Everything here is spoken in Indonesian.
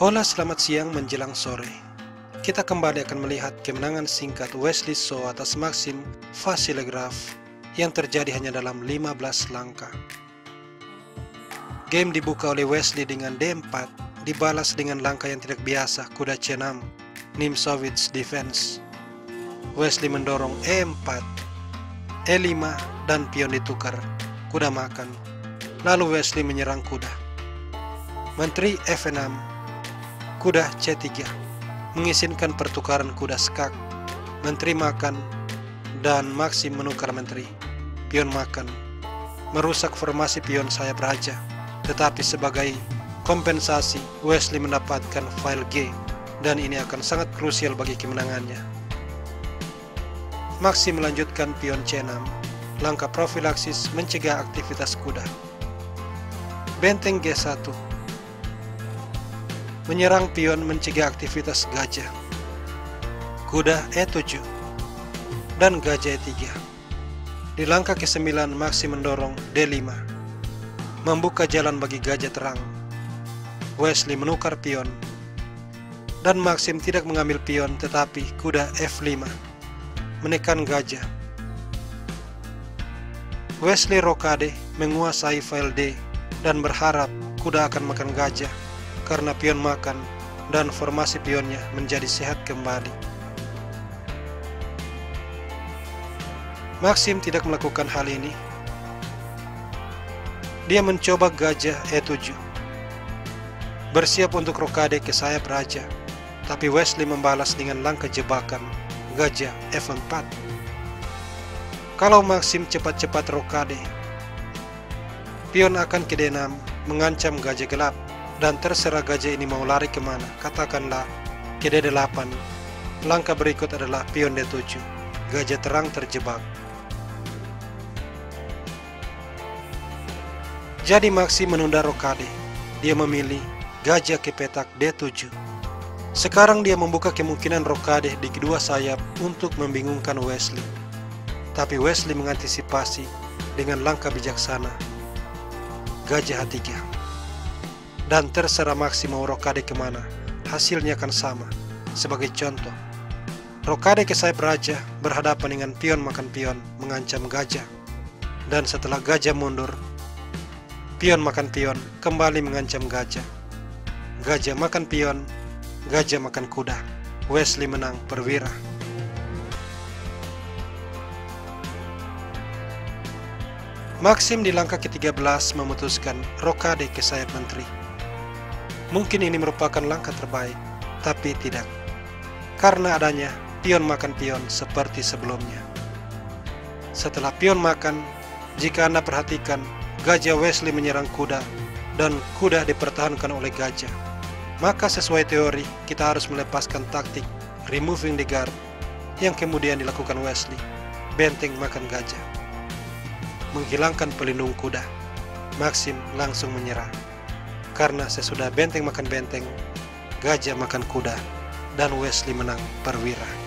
Hola selamat siang menjelang sore. Kita kembali akan melihat kemenangan singkat Wesley So atas Maxim Vasilegraf yang terjadi hanya dalam 15 langkah. Game dibuka oleh Wesley dengan D4 dibalas dengan langkah yang tidak biasa kuda C6 Nimsovich defense. Wesley mendorong E4 E5 dan pion ditukar kuda makan. Lalu Wesley menyerang kuda. Menteri F6 kuda C3 mengizinkan pertukaran kuda skak menteri makan dan Maxim menukar menteri. Pion makan merusak formasi pion sayap raja tetapi sebagai kompensasi Wesley mendapatkan file G dan ini akan sangat krusial bagi kemenangannya. Maxim melanjutkan pion C6 langkah profilaksis mencegah aktivitas kuda. Benteng G1 menyerang pion mencegah aktivitas gajah. Kuda E7 dan gajah E3. Di langkah ke-9 Maxi mendorong D5, membuka jalan bagi gajah terang. Wesley menukar pion, dan Maxim tidak mengambil pion tetapi kuda F5, menekan gajah. Wesley rokade menguasai file D dan berharap kuda akan makan gajah karena pion makan dan formasi pionnya menjadi sehat kembali. Maxim tidak melakukan hal ini. Dia mencoba gajah E7. Bersiap untuk rokade ke sayap raja, tapi Wesley membalas dengan langkah jebakan gajah F4. Kalau Maxim cepat-cepat rokade, pion akan ke D6 mengancam gajah gelap dan terserah gajah ini mau lari ke mana, katakanlah ke D8. Langkah berikut adalah pion D7. Gajah terang terjebak. Jadi Maxi menunda rokade. Dia memilih gajah ke petak D7. Sekarang dia membuka kemungkinan rokade di kedua sayap untuk membingungkan Wesley. Tapi Wesley mengantisipasi dengan langkah bijaksana. Gajah H3 dan terserah Maxi mau rokade ke mana, hasilnya akan sama. Sebagai contoh, rokade ke sayap raja berhadapan dengan pion makan pion mengancam gajah. Dan setelah gajah mundur, pion makan pion kembali mengancam gajah. Gajah makan pion, gajah makan kuda. Wesley menang perwira. Maxim di langkah ke-13 memutuskan rokade ke sayap menteri. Mungkin ini merupakan langkah terbaik, tapi tidak. Karena adanya pion makan pion seperti sebelumnya. Setelah pion makan, jika Anda perhatikan, gajah Wesley menyerang kuda dan kuda dipertahankan oleh gajah. Maka sesuai teori, kita harus melepaskan taktik removing the guard yang kemudian dilakukan Wesley. Benteng makan gajah. Menghilangkan pelindung kuda. Maxim langsung menyerah karena sesudah benteng makan benteng, gajah makan kuda, dan Wesley menang perwira.